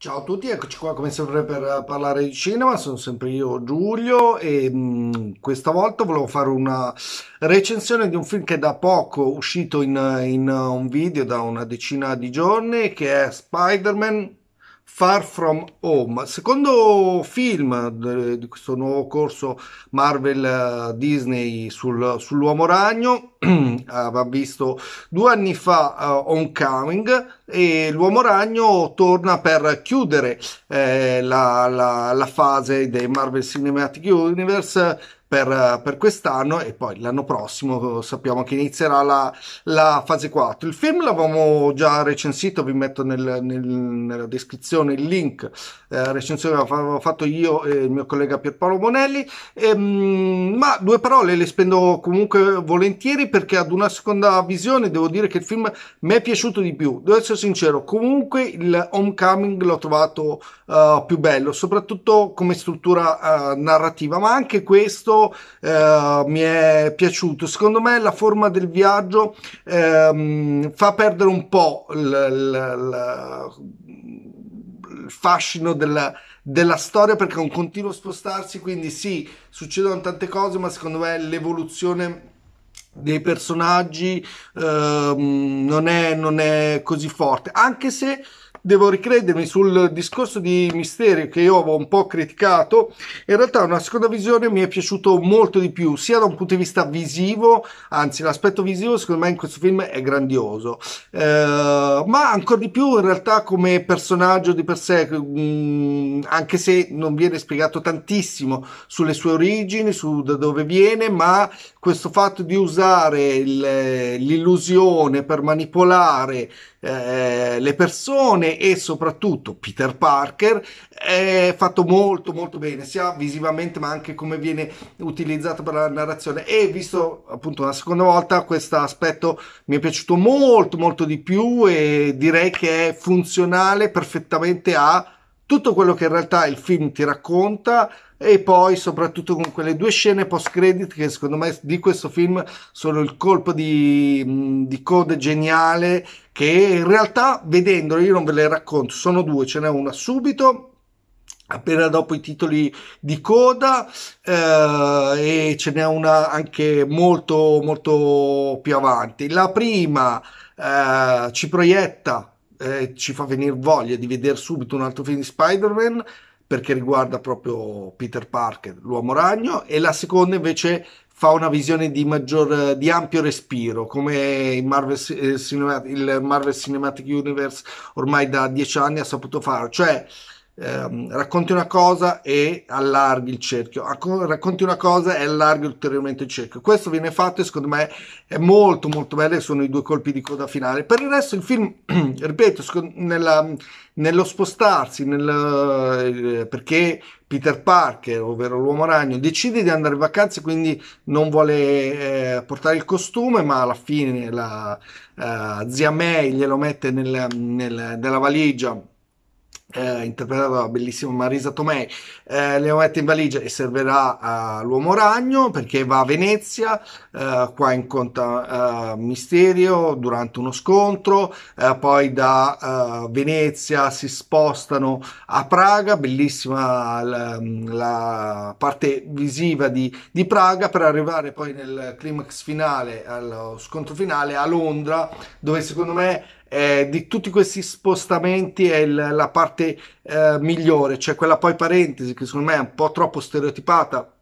Ciao a tutti, eccoci qua come sempre per parlare di cinema, sono sempre io Giulio e mh, questa volta volevo fare una recensione di un film che è da poco uscito in, in un video da una decina di giorni che è Spider-Man Far From Home, secondo film di questo nuovo corso Marvel eh, Disney sul, sull'uomo ragno, aveva visto due anni fa uh, Homecoming e l'uomo ragno torna per chiudere eh, la, la, la fase dei Marvel Cinematic Universe per, per quest'anno e poi l'anno prossimo sappiamo che inizierà la, la fase 4. Il film l'avevamo già recensito, vi metto nel, nel, nella descrizione il link, eh, recensione avevo fatto io e il mio collega Pierpaolo Monelli, ehm, ma due parole le spendo comunque volentieri perché ad una seconda visione devo dire che il film mi è piaciuto di più, devo essere sincero, comunque il Homecoming l'ho trovato uh, più bello, soprattutto come struttura uh, narrativa, ma anche questo eh, mi è piaciuto. Secondo me la forma del viaggio ehm, fa perdere un po' il, fascino della, della storia perché è un continuo spostarsi, quindi sì, succedono tante cose, ma secondo me l'evoluzione dei personaggi ehm, non, è, non è così forte, anche se devo ricredermi sul discorso di Misteri che io avevo un po' criticato, in realtà una seconda visione mi è piaciuto molto di più, sia da un punto di vista visivo, anzi l'aspetto visivo secondo me in questo film è grandioso, eh, ma ancora di più in realtà come personaggio di per sé, mh, mm, anche se non viene spiegato tantissimo sulle sue origini, su da dove viene, ma questo fatto di usare il, l'illusione per manipolare eh, le persone e soprattutto Peter Parker è fatto molto molto bene sia visivamente ma anche come viene utilizzato per la narrazione. E visto appunto una seconda volta questo aspetto mi è piaciuto molto molto di più e direi che è funzionale perfettamente a tutto quello che in realtà il film ti racconta e poi soprattutto con quelle due scene post credit che secondo me di questo film sono il colpo di, di code geniale che in realtà vedendolo io non ve le racconto sono due ce n'è una subito appena dopo i titoli di coda eh, e ce n'è una anche molto molto più avanti. La prima eh, ci proietta eh, ci fa venire voglia di vedere subito un altro film di Spider-Man perché riguarda proprio Peter Parker, l'uomo ragno, e la seconda invece fa una visione di maggior, di ampio respiro, come il Marvel, eh, il Marvel Cinematic Universe ormai da dieci anni ha saputo fare, cioè ehm, racconti una cosa e allarghi il cerchio, racconti una cosa e allarghi ulteriormente il cerchio. Questo viene fatto e secondo me è molto molto bello, sono i due colpi di coda finale. Per il resto il film, ripeto, nella, nello spostarsi, nel, eh, perché Peter Parker, ovvero l'uomo ragno, decide di andare in vacanza, quindi non vuole eh, portare il costume, ma alla fine la eh, zia May glielo mette nel, nel, nella valigia eh, interpretata dalla bellissima Marisa Tomei, eh, le mette in valigia e servirà all'uomo ragno perché va a Venezia, eh, qua incontra eh, Misterio durante uno scontro, eh, poi da eh, Venezia si spostano a Praga, bellissima la, la parte visiva di, di, Praga per arrivare poi nel climax finale, allo scontro finale a Londra, dove secondo me eh, di tutti questi spostamenti è il, la parte eh, migliore, cioè quella poi parentesi che secondo me è un po' troppo stereotipata,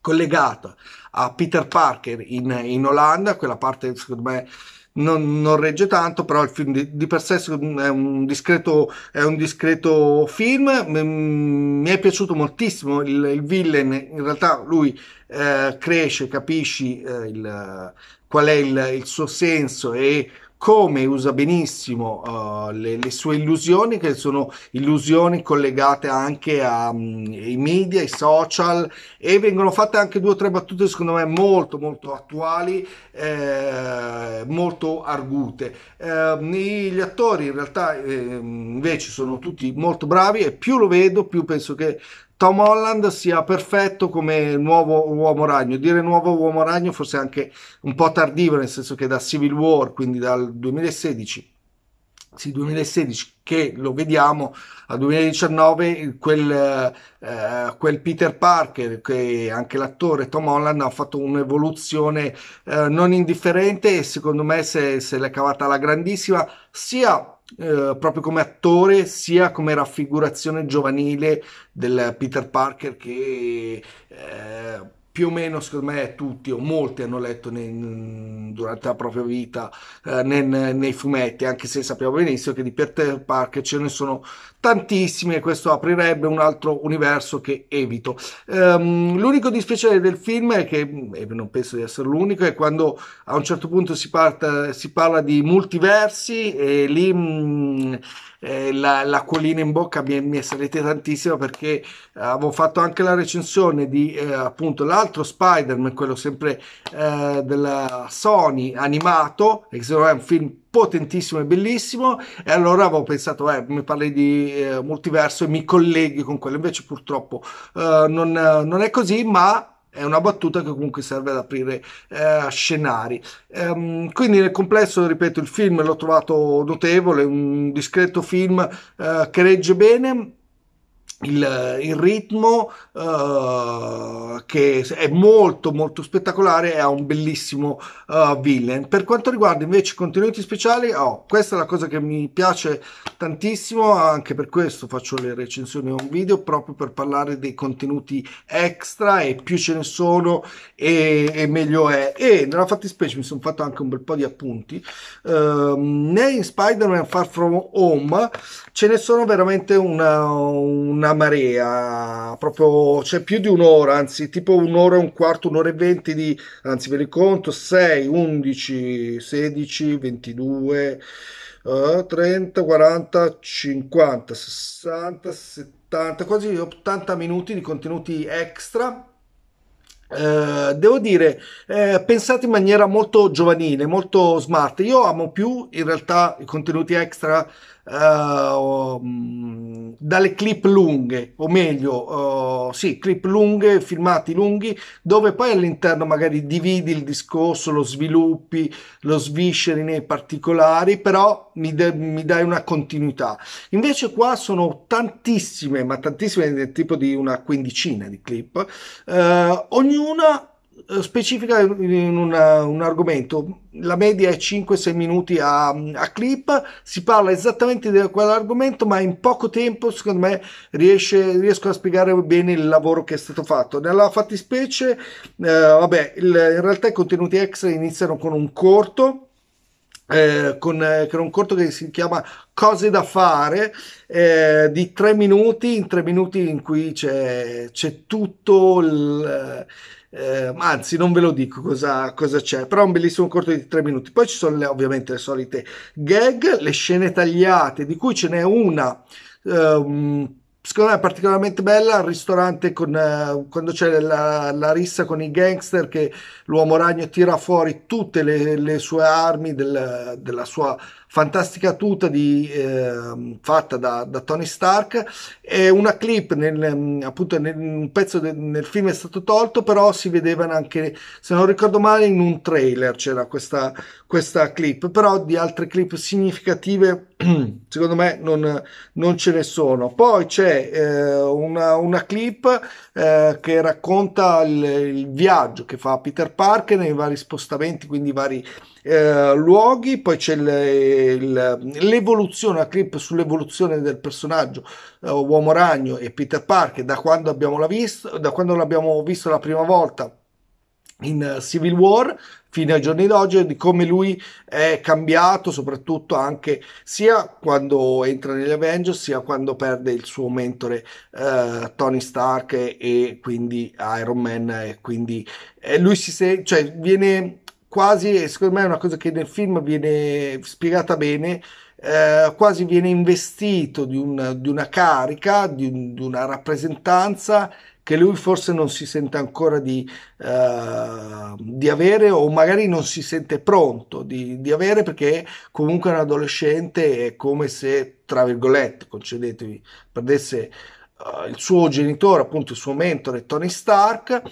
collegata a Peter Parker in, in Olanda, quella parte secondo me non, non, regge tanto, però il film di, di, per sé è un discreto, è un discreto film. Mi è piaciuto moltissimo il, il villain. In realtà lui eh, cresce, capisci eh, il, qual è il, il, suo senso e come usa benissimo uh, le, le, sue illusioni, che sono illusioni collegate anche ai um, media, ai social, e vengono fatte anche due o tre battute, secondo me, molto, molto attuali, eh, molto argute. Eh, gli attori, in realtà, eh, invece, sono tutti molto bravi, e più lo vedo, più penso che Tom Holland sia perfetto come nuovo uomo ragno. Dire nuovo uomo ragno forse anche un po' tardivo, nel senso che da Civil War, quindi dal 2016, sì, 2016 che lo vediamo al 2019 quel, eh, quel, Peter Parker che anche l'attore Tom Holland ha fatto un'evoluzione eh, non indifferente e secondo me se, se l'è cavata alla grandissima sia eh, proprio come attore sia come raffigurazione giovanile del Peter Parker che eh, più o meno secondo me tutti o molti hanno letto nei, durante la propria vita eh, nei, nei, fumetti anche se sappiamo benissimo che di Peter Parker ce ne sono tantissimi e questo aprirebbe un altro universo che evito. Um, l'unico dispiacere del film è che e non penso di essere l'unico è quando a un certo punto si, parta, si parla di multiversi e lì mh, mm, eh, la, l'acquolina in bocca mi, mi è salita tantissimo perché avevo fatto anche la recensione di eh, appunto l'altro Spider-Man, quello sempre eh, della Sony animato, che secondo me è un film potentissimo e bellissimo e allora avevo pensato eh, mi parli di eh, multiverso e mi colleghi con quello. Invece purtroppo eh, non, non, è così ma è una battuta che comunque serve ad aprire eh, scenari. Ehm, quindi nel complesso, ripeto, il film l'ho trovato notevole, un discreto film eh, che regge bene il, il ritmo uh, che è molto molto spettacolare e ha un bellissimo uh, villain. Per quanto riguarda invece i contenuti speciali oh, questa è la cosa che mi piace tantissimo anche per questo faccio le recensioni a un video proprio per parlare dei contenuti extra e più ce ne sono e, e meglio è. E nella fattispecie mi sono fatto anche un bel po' di appunti. Uh, nei Spider-Man Far From Home ce ne sono veramente una, una marea, proprio c'è più di un'ora, anzi tipo un'ora e un quarto, un'ora e venti di, anzi ve li conto, 6, 11, 16, 22, uh, 30, 40, 50, 60, 70, quasi 80 minuti di contenuti extra. Uh, devo dire, eh, pensate in maniera molto giovanile, molto smart. Io amo più in realtà i contenuti extra uh, dalle clip lunghe, o meglio, uh, sì, clip lunghe, filmati lunghi, dove poi all'interno magari dividi il discorso, lo sviluppi, lo svisceri nei particolari, però mi, de- mi dai una continuità. Invece qua sono tantissime, ma tantissime, del tipo di una quindicina di clip, uh, ognuna specifica in una, un argomento, la media è 5-6 minuti a, a, clip, si parla esattamente di quell'argomento, ma in poco tempo, secondo me, riesce, riesco a spiegare bene il lavoro che è stato fatto. Nella fattispecie, eh, vabbè, il, in realtà i contenuti extra iniziano con un corto. Eh, con, eh, con un corto che si chiama Cose da fare eh, di tre minuti, in tre minuti in cui c'è, c'è tutto il eh, anzi non ve lo dico cosa, cosa, c'è, però è un bellissimo corto di tre minuti. Poi ci sono le, ovviamente le solite gag, le scene tagliate, di cui ce n'è una. Um, secondo me è particolarmente bella al ristorante con, uh, quando c'è la, la, rissa con i gangster che l'uomo ragno tira fuori tutte le, le sue armi del, della sua fantastica tuta di, eh, fatta da, da, Tony Stark. E una clip nel, appunto nel, un pezzo de, nel film è stato tolto però si vedevano anche se non ricordo male in un trailer c'era questa, questa clip. Però di altre clip significative secondo me non, non ce ne sono. Poi c'è eh, una, una, clip eh, che racconta il, il viaggio che fa Peter Parker nei vari spostamenti quindi vari eh, luoghi, poi c'è il, il, l'evoluzione, la clip sull'evoluzione del personaggio eh, Uomo Ragno e Peter Parker. Da quando, abbiamo visto, da quando l'abbiamo visto la prima volta in Civil War fino ai giorni d'oggi di come lui è cambiato soprattutto anche sia quando entra negli Avengers sia quando perde il suo mentore eh, Tony Stark e, e, quindi Iron Man e quindi eh, lui si sente cioè viene quasi, secondo me è una cosa che nel film viene spiegata bene, eh, quasi viene investito di, un, di una carica, di, un, di, una rappresentanza che lui forse non si sente ancora di, uh, di avere o magari non si sente pronto di, di, avere perché comunque un adolescente è come se, tra virgolette, concedetevi, perdesse uh, il suo genitore, appunto il suo mentore Tony Stark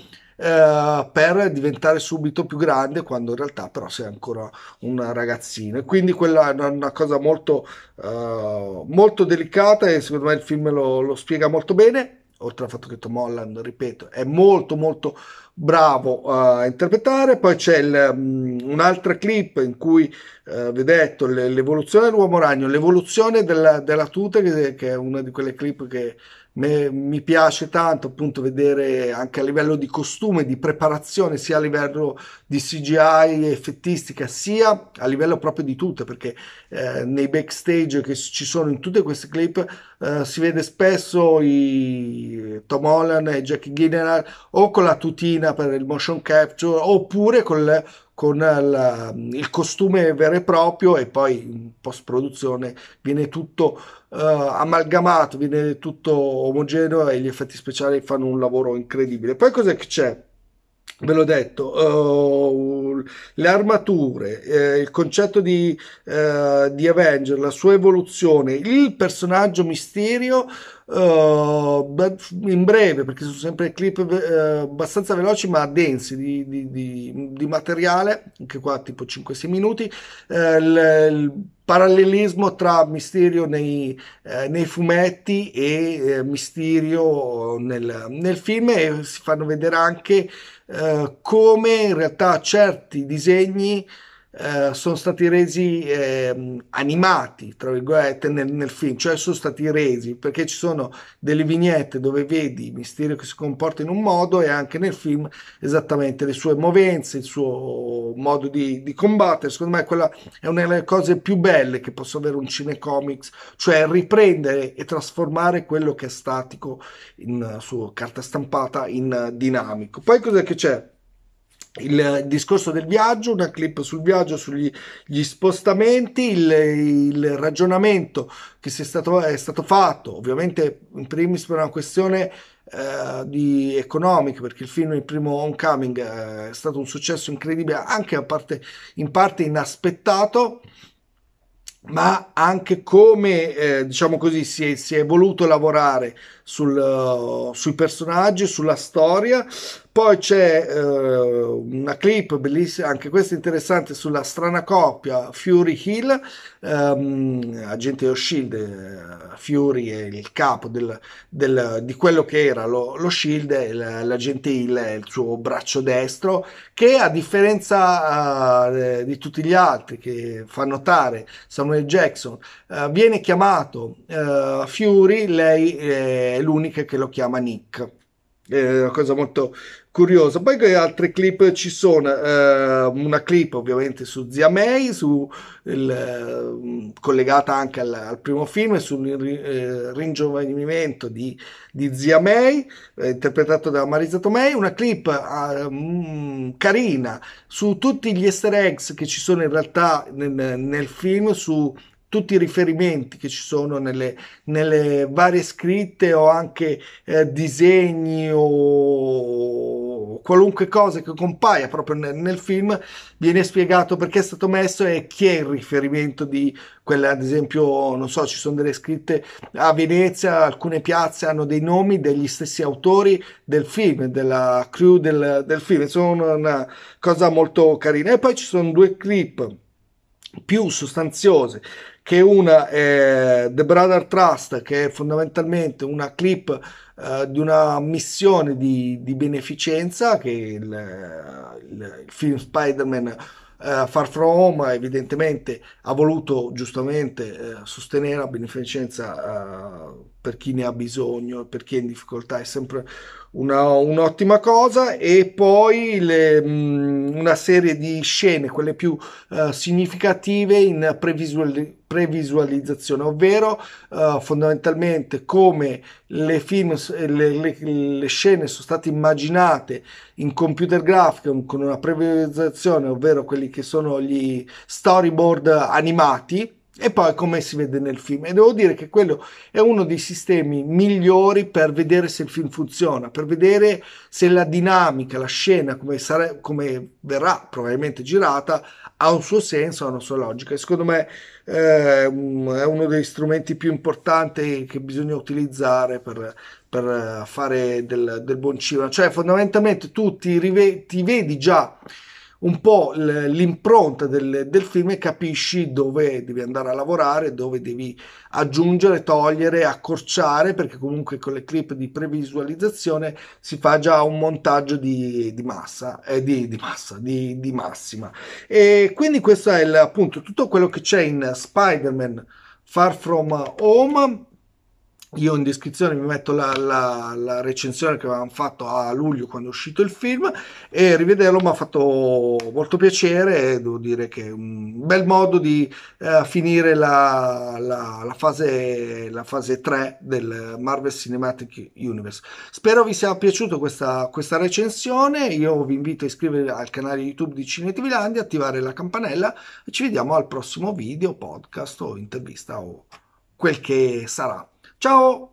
eh, per diventare subito più grande quando in realtà però sei ancora un ragazzino e quindi quella è una cosa molto, uh, molto delicata e secondo me il film lo, lo spiega molto bene oltre al fatto che Tom Holland, ripeto, è molto molto bravo a interpretare. Poi c'è il, um, un'altra clip in cui uh, vedete l'evoluzione dell'uomo ragno, l'evoluzione della, della tuta, che, che, è una di quelle clip che me, mi piace tanto appunto vedere anche a livello di costume, di preparazione, sia a livello di CGI e effettistica, sia a livello proprio di tutte, perché eh, nei backstage che ci sono in tutte queste clip eh, si vede spesso i Tom Holland e Jackie Gyllenhaal o con la tutina per il motion capture oppure con le con la, il costume vero e proprio e poi in post produzione viene tutto uh, amalgamato, viene tutto omogeneo e gli effetti speciali fanno un lavoro incredibile. Poi cos'è che c'è? Ve l'ho detto, uh, le armature, eh, il concetto di, uh, di Avenger, la sua evoluzione, il personaggio Misterio, uh, in breve, perché sono sempre clip uh, abbastanza veloci ma densi di, di, di, di, materiale, anche qua tipo 5-6 minuti. Uh, il, il, parallelismo tra Mysterio nei, nei fumetti e Mysterio nel, nel, film e si fanno vedere anche come in realtà certi disegni eh, sono stati resi eh, animati, tra virgolette, nel, nel, film, cioè sono stati resi perché ci sono delle vignette dove vedi Misterio che si comporta in un modo e anche nel film esattamente le sue movenze, il suo modo di, di combattere. Secondo me quella è una delle cose più belle che possa avere un cinecomics, cioè riprendere e trasformare quello che è statico in, su carta stampata in dinamico. Poi cos'è che c'è? Il discorso del viaggio, una clip sul viaggio, sugli spostamenti, il, il ragionamento che è stato, è stato fatto, ovviamente in primis per una questione eh, di economica, perché il film, il primo Homecoming, eh, è stato un successo incredibile, anche parte, in parte inaspettato, ma anche come eh, diciamo così si è, si è voluto lavorare sul, uh, sui personaggi, sulla storia. Poi c'è uh, una clip bellissima, anche questa interessante, sulla strana coppia Fury Hill, um, agente dello Shield. Uh, Fury è il capo del, del, di quello che era lo, lo Shield, l'agente Hill è il suo braccio destro, che a differenza di tutti gli altri che fa notare Samuel Jackson, viene chiamato Fury, lei è l'unica che lo chiama Nick. È una cosa molto curiosa. Poi che altre clip ci sono? Eh, una clip ovviamente su Zia May, su il, eh, collegata anche al, al, primo film, sul eh, ringiovanimento di, di, Zia May, eh, interpretato da Marisa Tomei. Una clip mm, carina su tutti gli easter eggs che ci sono in realtà nel, nel film, su tutti i riferimenti che ci sono nelle, nelle varie scritte o anche eh, disegni o qualunque cosa che compaia proprio nel, nel, film viene spiegato perché è stato messo e chi è il riferimento di quelle ad esempio non so ci sono delle scritte a Venezia alcune piazze hanno dei nomi degli stessi autori del film della crew del, del film sono una cosa molto carina. E poi ci sono due clip più sostanziose che una è The Brother Trust, che è fondamentalmente una clip uh, di una missione di, di beneficenza che il, il, il film Spider-Man Uh, Far From Home evidentemente ha voluto giustamente uh, sostenere la beneficenza uh, per chi ne ha bisogno, per chi è in difficoltà, è sempre una, un'ottima cosa. E poi le, mh, una serie di scene, quelle più uh, significative in previsual, previsualizzazione, ovvero uh, fondamentalmente come le, film, le, le, le, scene sono state immaginate in computer grafica con una previsualizzazione, ovvero quelli che sono gli storyboard animati e poi come si vede nel film. E devo dire che quello è uno dei sistemi migliori per vedere se il film funziona, per vedere se la dinamica, la scena, come, sare- come verrà probabilmente girata, ha un suo senso, ha una sua logica. E secondo me eh, è uno degli strumenti più importanti che bisogna utilizzare per, per fare del, del buon cinema. Cioè, fondamentalmente tu ti, rive- ti vedi già un po' l'impronta del, del, film e capisci dove devi andare a lavorare, dove devi aggiungere, togliere, accorciare, perché comunque con le clip di previsualizzazione si fa già un montaggio di, di massa, eh, di, di, massa, di, di massima. E quindi questo è il, appunto tutto quello che c'è in Spider-Man Far From Home io in descrizione vi metto la, la, la, recensione che avevamo fatto a luglio quando è uscito il film e rivederlo mi ha fatto molto piacere devo dire che è un bel modo di eh, finire la, la, fase, la fase 3 del Marvel Cinematic Universe. Spero vi sia piaciuta questa, questa recensione, io vi invito a iscrivervi al canale YouTube di Cine Cinetivillandi, attivare la campanella e ci vediamo al prossimo video, podcast o intervista o quel che sarà. Ciao!